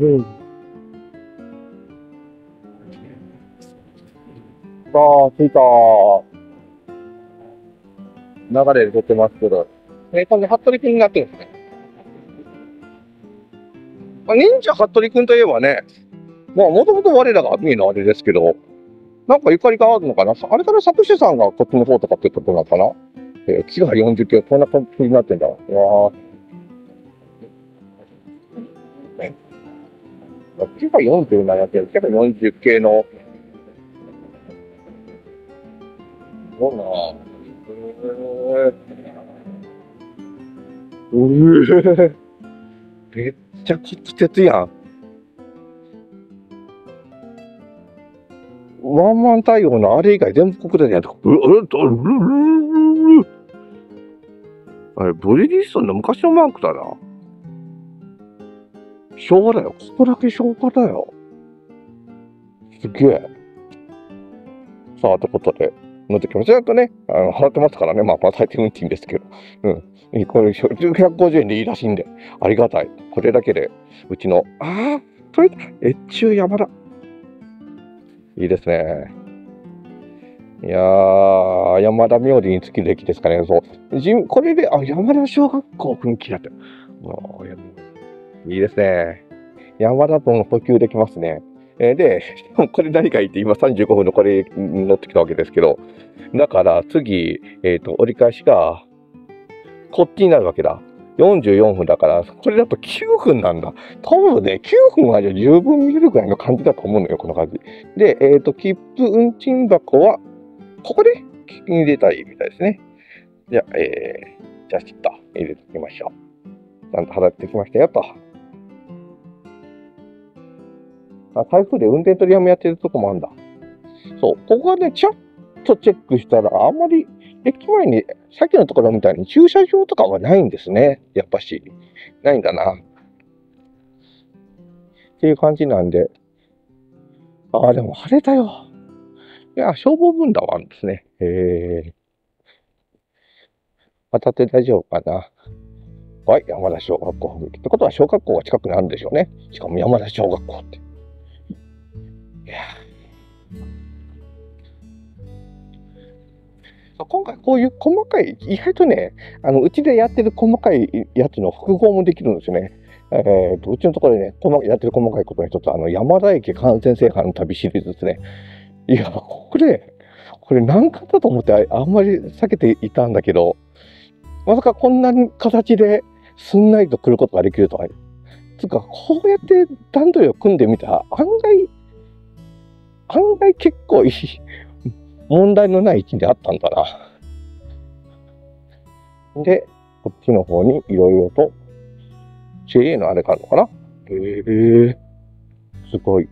うん。さあ、着いた。流れで撮ってますけど。えー、これ、服部くんになってるんですね。まあ、忍者服部くんといえばね、まあ、もともと我らが見えのあれですけど、なんかゆかりがあるのかな？あれから作詞さんがこっちの方とかってことなのかな？えー、木が40キロ、こんな感じになってんだ。わー。木が40なんやけど、木が40系の、そうなへーうーめっちゃくちゃ鉄やん。ワンマン対応のあれ以外全部国でやんと。うううううあれ、ブリヂストンの昔のマークだな。昭和だよ。ここだけ昭和だよ。すげえ。さあ、ということで、乗ってきました。ちゃんとね、あの、払ってますからね。まあ、まあ、最低運賃ですけど。うん。これ、150円でいいらしいんで、ありがたい。これだけで、うちの、ああ、それだ、越中山田。いいですね。いやー、山田明につきる駅ですかね。そう。これで、あ、山田小学校分岐だって。もういいですね。山田分補給できますね。えー、で、これ何か言って今35分のこれに乗ってきたわけですけど、だから次、えっ、ー、と、折り返しが、こっちになるわけだ。44分だから、これだと9分なんだ。多分ね、9分は十分見えるぐらいの感じだと思うのよ、この感じ。で、えっ、ー、と、切符運賃箱は、ここで入れたいいみたいですね。じゃあ、えー、じゃあ、ちょっと入れておきましょう。ちゃんと払ってきましたよと。あ、台風で運転取りやめやってるとこもあるんだ。そう、ここはね、ちょっとチェックしたら、あんまり駅前に、さっきのところみたいに駐車場とかはないんですね。やっぱし。ないんだな。っていう感じなんで。ああ、でも晴れたよ。いや、消防分断はあるんですね。へえ。当たって大丈夫かな。はい、山田小学校。ってことは小学校が近くにあるんでしょうね。しかも山田小学校って。今回こういう細かい、意外とね、あのうちでやってる細かいやつの複合もできるんですよね。えーと、うちのところでね、やってる細かいことの一つ、あの山田駅完全制覇の旅シリーズですね。いや、これ、これ何回だと思ってあんまり避けていたんだけど、まさかこんな形ですんなりと来ることができるとは。つうか、こうやって段取りを組んでみたら、案外、案外結構いい問題のない位置であったんだな。で、こっちの方にいろいろと JA のあれがあるのかなへえー、すごい。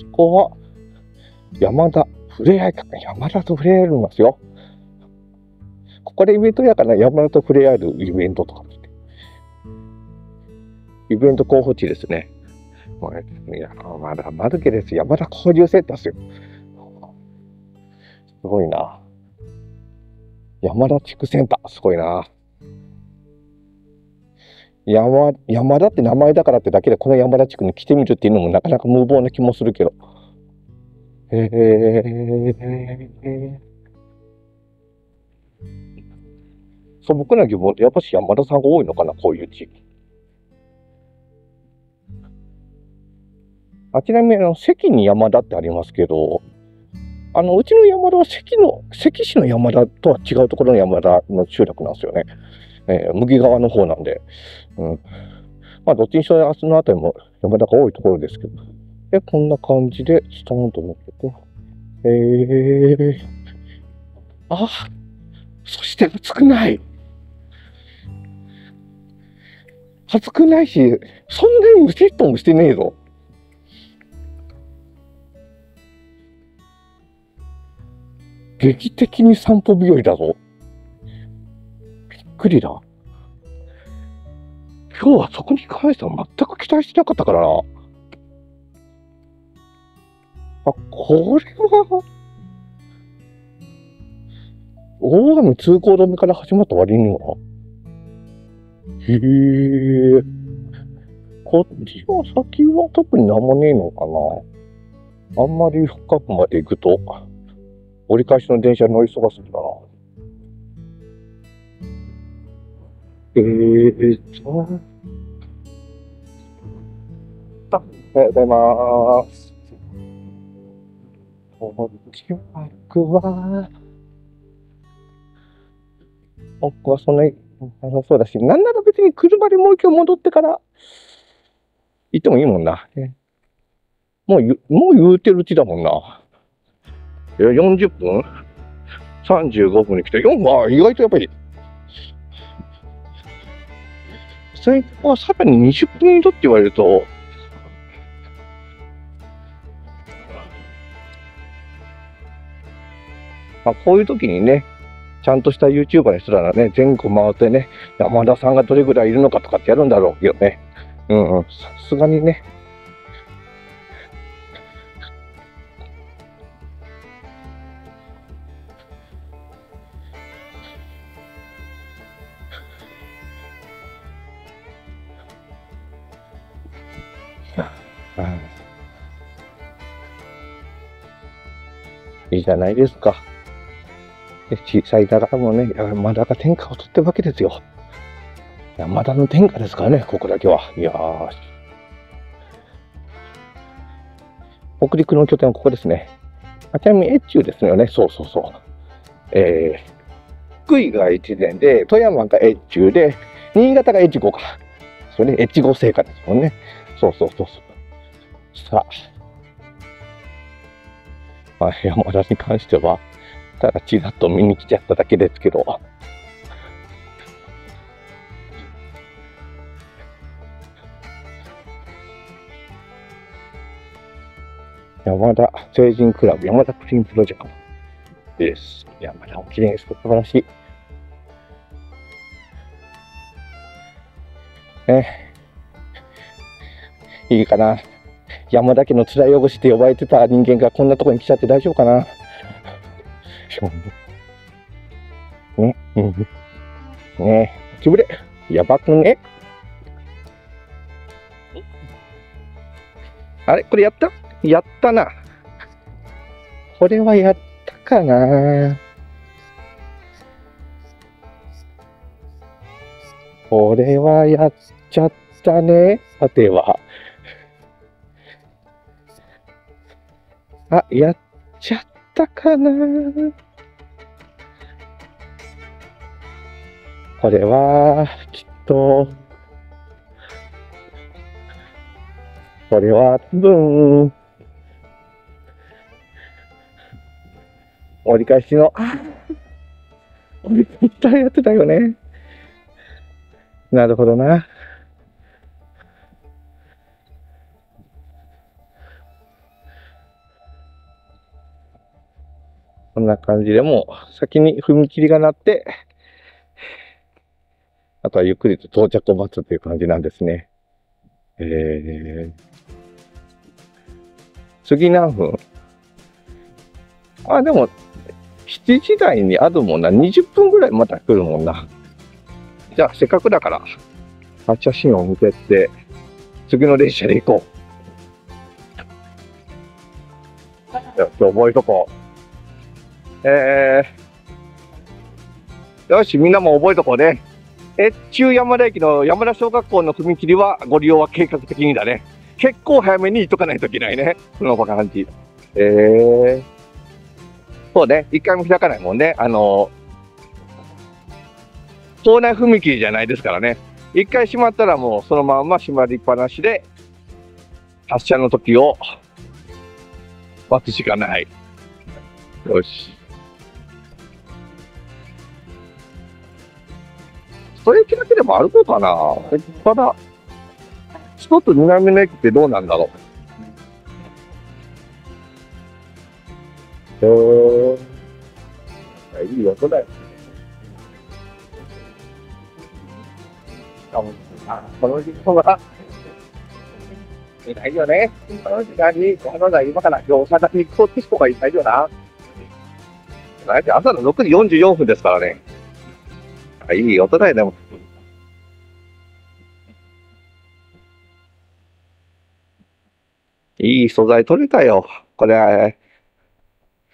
そこは山田ふれあいか山田と触れ合えますよ。ここでイベントやから山田と触れ合えるイベントとかイベント候補地ですね。いや、まだ、まだけです。山田交流センターですよ。すごいな。山田地区センター、すごいな。山、山田って名前だからってだけで、この山田地区に来てみるっていうのもなかなか無謀な気もするけど。へえ。素朴な疑問やっぱし山田さんが多いのかな、こういう地域。あちなみにあの関に山田ってありますけど、あのうちの山田は関の関市の山田とは違うところの山田の集落なんですよね。えー、麦川の方なんで、うん、まあどっちにしろ明日の辺りも山田が多いところですけど、でこんな感じでストーンと乗っけて、えー、あ、そして熱くない。熱くないし、そんなにむせっともしてねえぞ。劇的に散歩日和だぞ。びっくりだ。今日はそこに関しては全く期待してなかったからな。あ、これは、大雨通行止めから始まった割には。へえ。こっちは先は特になんもねえのかな。あんまり深くまで行くと、折り返しの電車乗り過ごすんだな。えー、じゃあ、あおはようございます。こっちは、僕はそんなになさそうだし、なんなら別に車でもう一回戻ってから行ってもいいもんな。ねもうゆ、もう言うてるうちだもんな。40分 ?35 分に来て、4分は意外とやっぱり、それはさらに20分以上って言われると、まあ、こういう時にね、ちゃんとした YouTuber の人ならね、全国回ってね、山田さんがどれぐらいいるのかとかってやるんだろうけどね。うんうん。さすがにね。いいじゃないですか。小さいながらもね、山田が天下を取ってるわけですよ。山田の天下ですからね、ここだけは。いやー。北陸の拠点はここですね。あちなみに越中ですよね。そうそうそう。えー、福井が越前で、富山が越中で、新潟が越後か。それね、越後製菓ですもんね。そうそうそうそう。さあ。まあ、山田に関しては、ただちらっと見に来ちゃっただけですけど。山田成人クラブ、山田クリーンプロジェクトです。山田も綺麗です。素晴らしい。ね。いいかな。山田家の辛い汚しって呼ばれてた人間がこんなとこに来ちゃって大丈夫かな？ね、うん。ねえ、つぶれ、やばくね？あれ？これやった？やったな。これはやったかな？これはやっちゃったね。さては。あ、やっちゃったかな。これは、きっと、これは多分、折り返しの、あ折り返したやつだよね。なるほどな。こんな感じでもう先に踏切が鳴って、あとはゆっくりと到着を待つという感じなんですね。えー、次何分？あ、でも、7時台にあるもんな。20分ぐらいまた来るもんな。じゃあ、せっかくだから、発車シーンを向けて、次の列車で行こう。よし、覚えとこう。えー、よし、みんなも覚えとこうね。越中山田駅の山田小学校の踏切はご利用は計画的にだね。結構早めに言っとかないといけないね。その感じ。えー。そうね。一回も開かないもんね。あの、島内踏切じゃないですからね。一回閉まったらもうそのまんま閉まりっぱなしで、発車の時を待つしかない。よし。それ駅だけでも歩こうかな。ただ、一つ南の駅ってどうなんだろう。へえ。いい音だよ。あ、この時間は、いないよね。この時間に、この今から餃子だけ行こうって人がいないよな。だいたい朝の6時44分ですからね。あいい音だよ、でも。いい素材取れたよ。これ、